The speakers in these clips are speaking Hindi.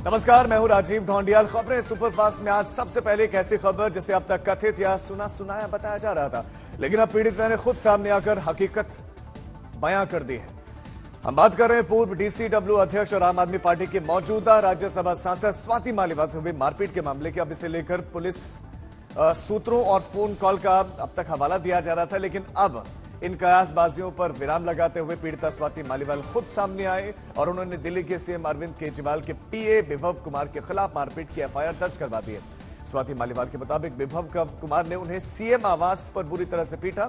नमस्कार, मैं हूँ राजीव ढोंडियाल। खबरें सुपरफास्ट में आज सबसे पहले एक ऐसी खबर जिसे अब तक कथित या सुना सुनाया बताया जा रहा था। लेकिन अब पीड़िता ने खुद सामने आकर हकीकत बयां कर दी है। हम बात कर रहे हैं पूर्व डीसीडब्ल्यू अध्यक्ष और आम आदमी पार्टी के मौजूदा राज्यसभा सांसद स्वाति मालीवाल से हुई मारपीट के मामले के। अब इसे लेकर पुलिस सूत्रों और फ़ोन कॉल का अब तक हवाला दिया जा रहा था, लेकिन अब इन कयासबाजियों पर विराम लगाते हुए पीड़िता स्वाति मालीवाल खुद सामने आए और उन्होंने दिल्ली के सीएम अरविंद केजरीवाल के पीए विभव कुमार के खिलाफ मारपीट की एफआईआर दर्ज करवा दी है। स्वाति मालीवाल के मुताबिक विभव कुमार ने उन्हें सीएम आवास पर बुरी तरह से पीटा।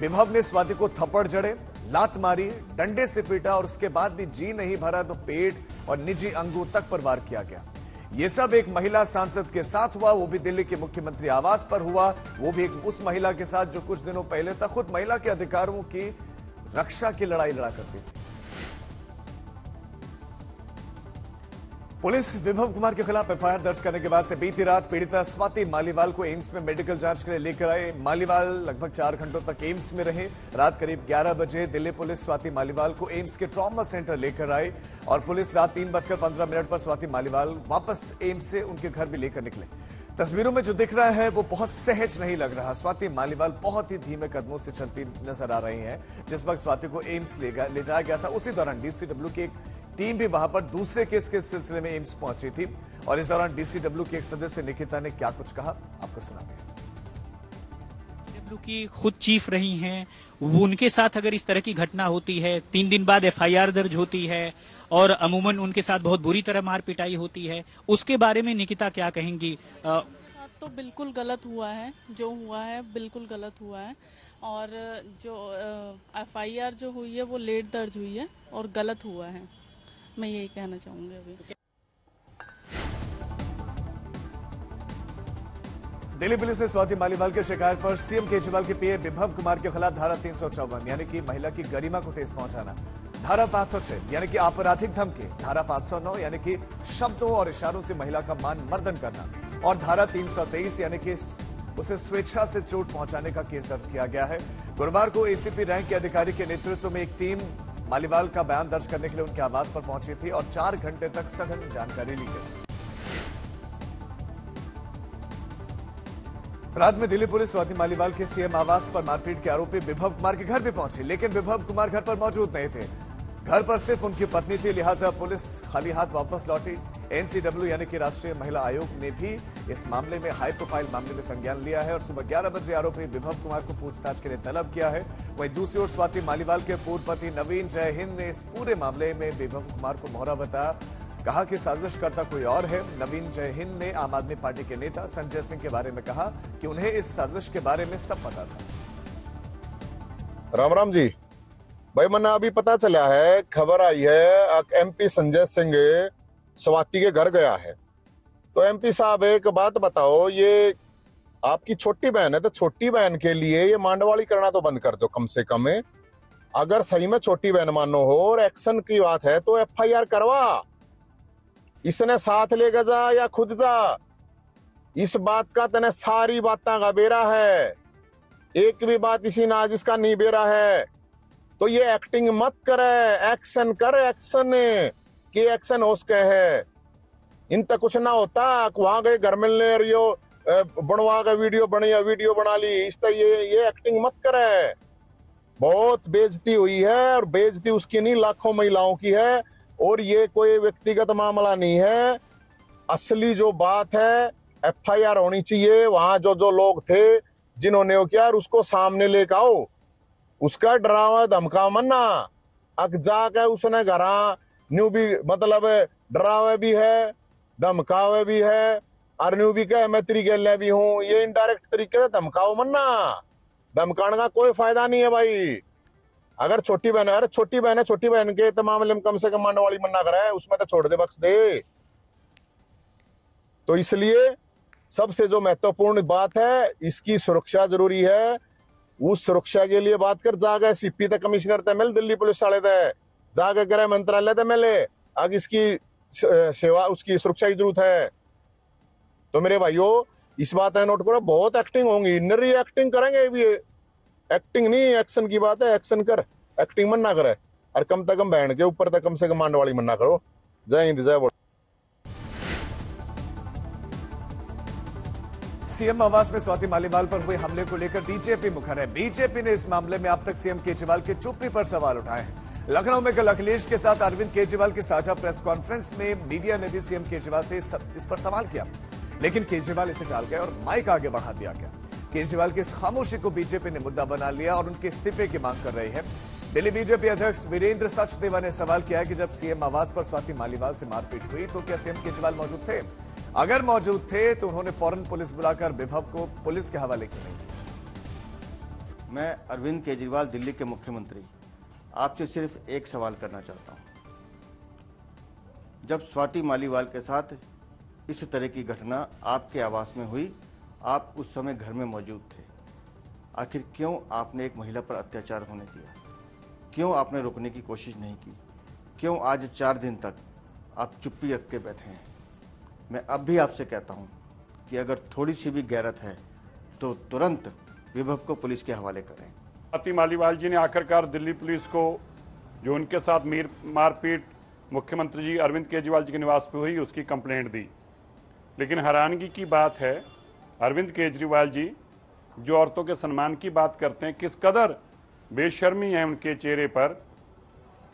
विभव ने स्वाति को थप्पड़ जड़े, लात मारी, डंडे से पीटा और उसके बाद भी जी नहीं भरा तो पेट और निजी अंगों तक पर वार किया गया। ये सब एक महिला सांसद के साथ हुआ, वो भी दिल्ली के मुख्यमंत्री आवास पर हुआ। वो भी एक उस महिला के साथ जो कुछ दिनों पहले तक खुद महिला के अधिकारों की रक्षा की लड़ाई लड़ा करती थी। पुलिस विभव कुमार के खिलाफ एफआईआर दर्ज करने के बाद से बीती रात पीड़िता स्वाति मालीवाल को एम्स में मेडिकल जाँच के लिए लेकर आए। मालीवाल लगभग चार घंटों तक एम्स में रहे। रात करीब 11 बजे दिल्ली पुलिस स्वाति मालीवाल को एम्स के ट्रॉमा सेंटर लेकर आई और पुलिस रात तीन बजकर पंद्रह मिनट पर स्वाति मालीवाल वापस एम्स से उनके घर भी लेकर निकले। तस्वीरों में जो दिख रहा है वो बहुत सहज नहीं लग रहा। स्वाति मालीवाल बहुत ही धीमे कदमों से चलती नज़र आ रही हैं जिस वक्त स्वाति को एम्स ले, ले जाया गया था। उसी दौरान डीसीडब्ल्यू की एक टीम भी वहाँ पर दूसरे केस के सिलसिले में एम्स पहुँची थी और इस दौरान डीसीडब्ल्यू के एक सदस्य निकिता ने क्या कुछ कहा आपको सुनाते हैं। की खुद चीफ रही हैं वो उनके साथ अगर इस तरह की घटना होती है तीन दिन बाद एफआईआर दर्ज होती है और अमूमन उनके साथ बहुत बुरी तरह मार पिटाई होती है उसके बारे में निकिता क्या कहेंगी? साथ तो बिल्कुल गलत हुआ है जो हुआ है बिल्कुल गलत हुआ है। और जो एफआईआर जो हुई है वो लेट दर्ज हुई है और गलत हुआ है। मैं यही कहना चाहूँगी अभी। दिल्ली पुलिस ने स्वाति मालीवाल की शिकायत पर सीएम केजरीवाल के पीए विभव कुमार के खिलाफ धारा तीन यानी कि महिला की गरिमा को ठेस पहुंचाना। धारा 506 यानी कि आपराधिक धमकी। धारा 509 यानी कि शब्दों और इशारों से महिला का मान मर्दन करना। और धारा 323 यानी कि उसे स्वेच्छा से चोट पहुँचाने का केस दर्ज किया गया है। गुरुवार को एसीपी रैंक के अधिकारी के नेतृत्व में एक टीम मालीवाल का बयान दर्ज करने के लिए उनके आवास पर पहुँची थी और चार घंटे तक सघन जानकारी ली गई। रात में दिल्ली पुलिस स्वाति मालीवाल के सीएम आवास पर मारपीट के आरोपी विभव कुमार के घर भी पहुँची, लेकिन विभव कुमार घर पर मौजूद नहीं थे। घर पर सिर्फ़ उनकी पत्नी थी, लिहाजा पुलिस खाली हाथ वापस लौटी। एनसीडब्ल्यू यानी कि राष्ट्रीय महिला आयोग ने भी इस मामले में हाई प्रोफ़ाइल मामले में संज्ञान लिया है और सुबह 11 बजे आरोपी विभव कुमार को पूछताछ के लिए तलब किया है। वहीं दूसरी ओर स्वाति मालीवाल के पूर्व पति नवीन जय हिंद ने इस पूरे मामले में विभव कुमार को मोहरा बताया कहा कि साजिशकर्ता कोई और है। नवीन जय हिंद ने आम आदमी पार्टी के नेता संजय सिंह के बारे में कहा कि उन्हें इस साजिश के बारे में सब पता था। राम राम जी। भाई मैंने अभी पता चला है, खबर आई है एमपी संजय सिंह स्वाति के घर गया है। तो एमपी साहब, एक बात बताओ, ये आपकी छोटी बहन है तो छोटी बहन के लिए ये मांडवाड़ी करना तो बंद कर दो कम से कम। अगर सही में छोटी बहन मानो हो और एक्शन की बात है तो एफआईआर करवा। इसने साथ लेकर जा या खुद जा? इस बात का तने सारी बातें का बेरा है। एक भी बात इसी ना जिसका नहीं बेरा है। तो ये एक्टिंग मत करे एक्शन कर एक्शन के एक्शन हो सके है। इन तक कुछ ना होता। वहाँ गए, घर मिलने यो बनवा का वीडियो बनी वीडियो बना ली, इस तरह ये ये एक्टिंग मत करे। बहुत बेजती हुई है और बेजती उसकी नहीं, लाखों महिलाओं की है और ये कोई व्यक्तिगत मामला नहीं है। असली जो बात है एफआईआर होनी चाहिए। वहाँ जो जो लोग थे, जिन्होंने वो किया उसको सामने लेकर आओ। उसका डरावा धमका मना अग जाके उसने घरा न्यू भी मतलब डरावे भी है, धमकावे भी है, और न्यू भी कहे, मैं तेरी गले भी हूँ। ये इनडायरेक्ट तरीके से धमकाओ मन्ना धमकाने का कोई फ़ायदा नहीं है भाई। अगर छोटी बहन, अरे छोटी बहन है, छोटी बहन के तो मामले में कम से कम मांडवाड़ी मन्ना करे, उसमें तो छोड़ दे, बख्श दे। तो इसलिए सबसे जो महत्वपूर्ण बात है, इसकी सुरक्षा ज़रूरी है। उस सुरक्षा के लिए बात कर जागे सीपी तक कमिश्नर तक मिल दिल्ली पुलिस वाले तक जाके करे मंत्रालय थे मेले। आज इसकी सेवा, उसकी सुरक्षा की ज़रूरत है। तो मेरे भाइयों, इस बात है नोट करो, बहुत एक्टिंग होंगी। नरी एक्टिंग करेंगे भी एक्टिंग नहीं एक्शन की बात है एक्शन कर। एक्टिंग मन ना करे। और कम तक कम बहन के ऊपर तक कम से कम मांड वाली मन ना करो। जय हिंद, जय बोल। सीएम आवास में स्वाति मालीवाल पर हुए हमले को लेकर बीजेपी मुखर है। बीजेपी ने इस मामले में अब तक सीएम केजरीवाल के चुप्पी पर सवाल उठाए हैं। लखनऊ में कल अखिलेश के साथ अरविंद केजरीवाल की साझा प्रेस कॉन्फ्रेंस में मीडिया ने भी सीएम केजरीवाल से इस पर सवाल किया। लेकिन केजरीवाल इसे टाल गए और माइक आगे बढ़ा दिया गया। केजरीवाल की इस खामोशी को बीजेपी ने मुद्दा बना लिया और उनके इस्तीफे की मांग कर रही है। दिल्ली बीजेपी अध्यक्ष वीरेंद्र सचदेवा ने सवाल किया कि जब सीएम आवास पर स्वाति मालीवाल से मारपीट हुई तो क्या सीएम केजरीवाल मौजूद थे? अगर मौजूद थे तो उन्होंने फ़ौरन पुलिस बुलाकर विभव को पुलिस के हवाले क्यों। मैं अरविंद केजरीवाल, दिल्ली के मुख्यमंत्री। आपसे सिर्फ़ एक सवाल करना चाहता हूँ। जब स्वाति मालीवाल के साथ इस तरह की घटना आपके आवास में हुई, आप उस समय घर में मौजूद थे। आखिर क्यों आपने एक महिला पर अत्याचार होने दिया? क्यों आपने रोकने की कोशिश नहीं की? क्यों आज चार दिन तक आप चुप्पी रख के बैठे हैं? मैं अब भी आपसे कहता हूँ कि अगर थोड़ी सी भी गैरत है तो तुरंत विभव को पुलिस के हवाले करें। स्वाति मालीवाल जी ने आखिरकार दिल्ली पुलिस को, जो उनके साथ मीर, मारपीट मुख्यमंत्री जी अरविंद केजरीवाल जी के निवास पर हुई, उसकी कंप्लेंट दी। लेकिन हैरानगी की बात है, अरविंद केजरीवाल जी, जो औरतों के सम्मान की बात करते हैं, किस कदर बेशर्मी है उनके चेहरे पर,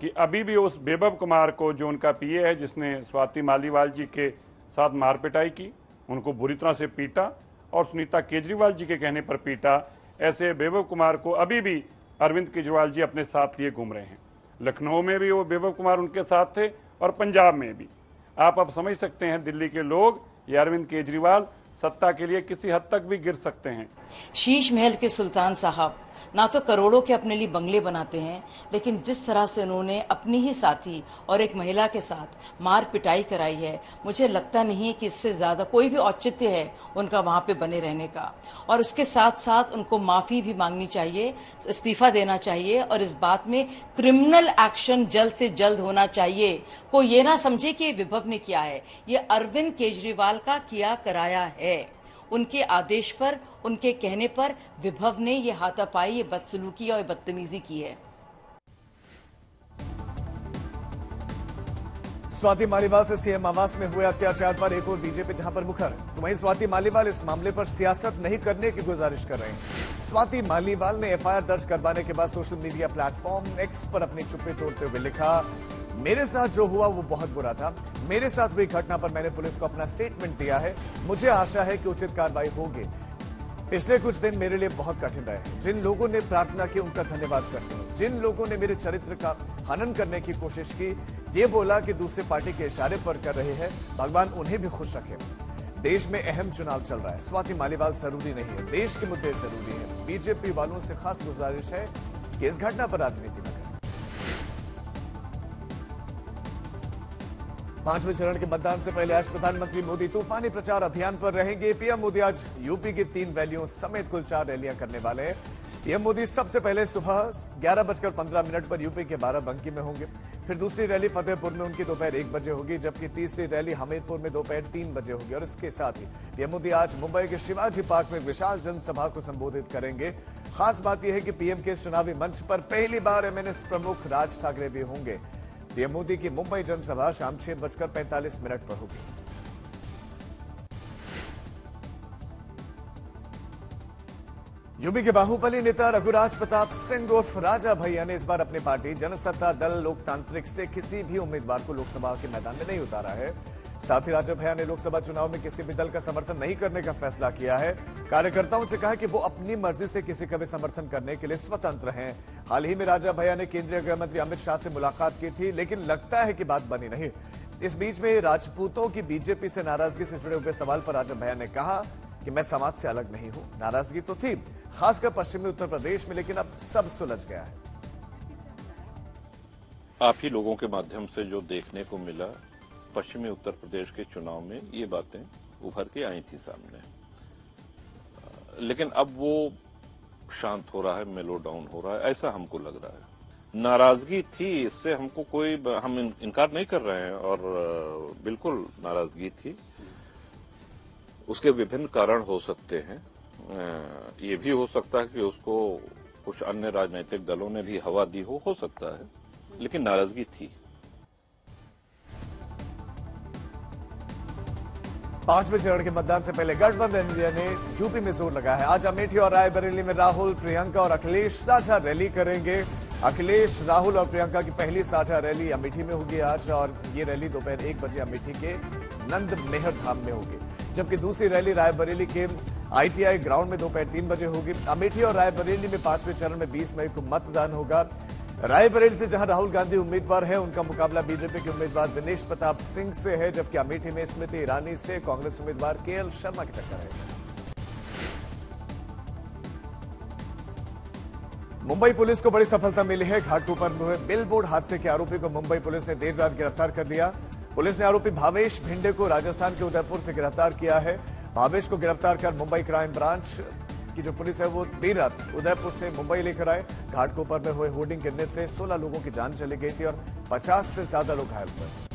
कि अभी भी उस बेबब कुमार को, जो उनका पीए है, जिसने स्वाति मालीवाल जी के साथ मारपिटाई की, उनको बुरी तरह से पीटा, और सुनीता केजरीवाल जी के कहने पर पीटा ऐसे बेबव कुमार को अभी भी अरविंद केजरीवाल जी अपने साथ लिए घूम रहे हैं। लखनऊ में भी वो बेबव कुमार उनके साथ थे और पंजाब में भी। आप अब समझ सकते हैं दिल्ली के लोग या अरविंद केजरीवाल सत्ता के लिए किसी हद तक भी गिर सकते हैं। शीश महल के सुल्तान साहब, ना तो करोड़ों के अपने लिए बंगले बनाते हैं, लेकिन जिस तरह से उन्होंने अपनी ही साथी और एक महिला के साथ मार पिटाई कराई है, मुझे लगता नहीं है कि इससे ज़्यादा कोई भी औचित्य है उनका वहाँ पे बने रहने का। और उसके साथ साथ उनको माफ़ी भी मांगनी चाहिए, इस्तीफा देना चाहिए और इस बात में क्रिमिनल एक्शन जल्द से जल्द होना चाहिए। को ये ना समझे कि विभव ने किया है। ये अरविंद केजरीवाल का किया कराया है। उनके आदेश पर, उनके कहने पर विभव ने ये हाथापाई, ये बदसलूकी और बदतमीजी की है। स्वाति मालीवाल से सीएम आवास में हुए अत्याचार पर एक और बीजेपी जहाँ पर मुखर तो वहीं स्वाति मालीवाल इस मामले पर सियासत नहीं करने की गुजारिश कर रहे हैं। स्वाति मालीवाल ने एफआईआर दर्ज करवाने के बाद सोशल मीडिया प्लेटफॉर्म एक्स पर अपनी चुप्पी तोड़ते हुए लिखा मेरे साथ जो हुआ, वो बहुत बुरा था। मेरे साथ हुई घटना पर मैंने पुलिस को अपना स्टेटमेंट दिया है। मुझे आशा है कि उचित कार्रवाई होगी। पिछले कुछ दिन मेरे लिए बहुत कठिन रहे जिन लोगों ने प्रार्थना की, उनका धन्यवाद करते हूँ। जिन लोगों ने मेरे चरित्र का हनन करने की कोशिश की, ये बोला कि दूसरे पार्टी के इशारे पर कर रहे हैं। भगवान उन्हें भी खुश रखे। देश में अहम चुनाव चल रहा है। स्वाति मालीवाल ज़रूरी नहीं है। देश के मुद्दे ज़रूरी है। बीजेपी वालों से खास गुजारिश है कि इस घटना पर राजनीति न पाँचवें चरण के मतदान से पहले आज प्रधानमंत्री मोदी तूफानी प्रचार अभियान पर रहेंगे। पीएम मोदी आज यूपी की तीन रैलियों समेत कुल चार रैलियाँ करने वाले हैं। पीएम मोदी सबसे पहले सुबह ग्यारह बजकर पंद्रह मिनट पर यूपी के बाराबंकी में होंगे। फिर दूसरी रैली फतेहपुर में, उनकी दोपहर एक बजे होगी, जबकि तीसरी रैली हमीरपुर में दोपहर तीन बजे होगी। और इसके साथ ही पीएम मोदी आज मुंबई के शिवाजी पार्क में विशाल जनसभा को संबोधित करेंगे। खास बात यह है कि पीएम के चुनावी मंच पर पहली बार एमएनएस प्रमुख राज ठाकरे भी होंगे। पीएम मोदी की मुंबई जनसभा शाम छह बजकर पैंतालीस मिनट पर होगी। यूपी के बाहुबली नेता रघुराज प्रताप सिंह उर्फ़ राजा भैया ने इस बार अपनी पार्टी जनसत्ता दल लोकतांत्रिक से किसी भी उम्मीदवार को लोकसभा के मैदान में नहीं उतारा है। साथ ही राजा भैया ने लोकसभा चुनाव में किसी भी दल का समर्थन नहीं करने का फैसला किया है, कार्यकर्ताओं से कहा कि वो अपनी मर्ज़ी से किसी का भी समर्थन करने के लिए स्वतंत्र हैं। हाल ही में राजा भैया ने केंद्रीय गृह मंत्री अमित शाह से मुलाकात की थी, लेकिन लगता है कि बात बनी नहीं। इस बीच में राजपूतों की बीजेपी से नाराज़गी से जुड़े हुए सवाल पर राजा भैया ने कहा कि मैं समाज से अलग नहीं हूँ। नाराज़गी तो थी, खासकर पश्चिमी उत्तर प्रदेश में, लेकिन अब सब सुलझ गया है। आप ही लोगों के माध्यम से जो देखने को मिला पश्चिमी उत्तर प्रदेश के चुनाव में ये बातें उभर के आई थी सामने। लेकिन अब वो शांत हो रहा है मेलो डाउन हो रहा है, ऐसा हमको लग रहा है। नाराज़गी थी, इससे हमको कोई हम इनकार नहीं कर रहे हैं और बिल्कुल नाराज़गी थी। उसके विभिन्न कारण हो सकते हैं। ये भी हो सकता है कि उसको कुछ अन्य राजनीतिक दलों ने भी हवा दी हो हो सकता है, लेकिन नाराज़गी थी। पाँचवें चरण के मतदान से पहले गठबंधन इंडिया ने यूपी में ज़ोर लगाया है। आज अमेठी और रायबरेली में राहुल, प्रियंका और अखिलेश साझा रैली करेंगे। अखिलेश, राहुल और प्रियंका की पहली साझा रैली अमेठी में होगी आज, और ये रैली दोपहर एक बजे अमेठी के नंद मेहर धाम में होगी। जबकि दूसरी रैली रायबरेली के आईटीआई ग्राउंड में दोपहर तीन बजे होगी। अमेठी और रायबरेली में पाँचवें चरण में 20 मई को मतदान होगा। रायबरेली से जहाँ राहुल गांधी उम्मीदवार है, उनका मुकाबला बीजेपी के उम्मीदवार दिनेश प्रताप सिंह से है, जबकि अमेठी में स्मृति ईरानी से कांग्रेस उम्मीदवार के शर्मा की टक्कर है। मुंबई पुलिस को बड़ी सफलता मिली है घाटकोपर में हुए बिल बोर्ड हादसे के आरोपी को मुंबई पुलिस ने देर रात गिरफ़्तार कर लिया। पुलिस ने आरोपी भावेश भिंडे को राजस्थान के उदयपुर से गिरफ़्तार किया है। भावेश को गिरफ़्तार कर मुंबई क्राइम ब्रांच की जो पुलिस है वो देर रात उदयपुर से मुंबई लेकर आए। घाटकोपर में हुए होर्डिंग गिरने से 16 लोगों की जान चली गई थी और 50 से ज़्यादा लोग घायल हुए।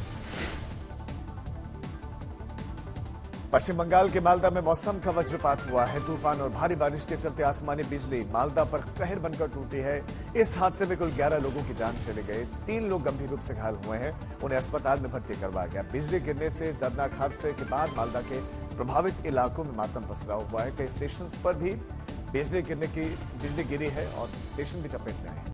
पश्चिम बंगाल के मालदा में मौसम का वज्रपात हुआ है। तूफ़ान और भारी बारिश के चलते आसमानी बिजली मालदा पर कहर बनकर टूटी है। इस हादसे में कुल 11 लोगों की जान चले गए तीन लोग गंभीर रूप से घायल हुए हैं। उन्हें अस्पताल में भर्ती करवाया गया। बिजली गिरने से दर्दनाक हादसे के बाद मालदा के प्रभावित इलाकों में मातम पसरा हुआ है। कई स्टेशन पर भी बिजली गिरने की बिजली गिरी है और स्टेशन भी चपेट में आए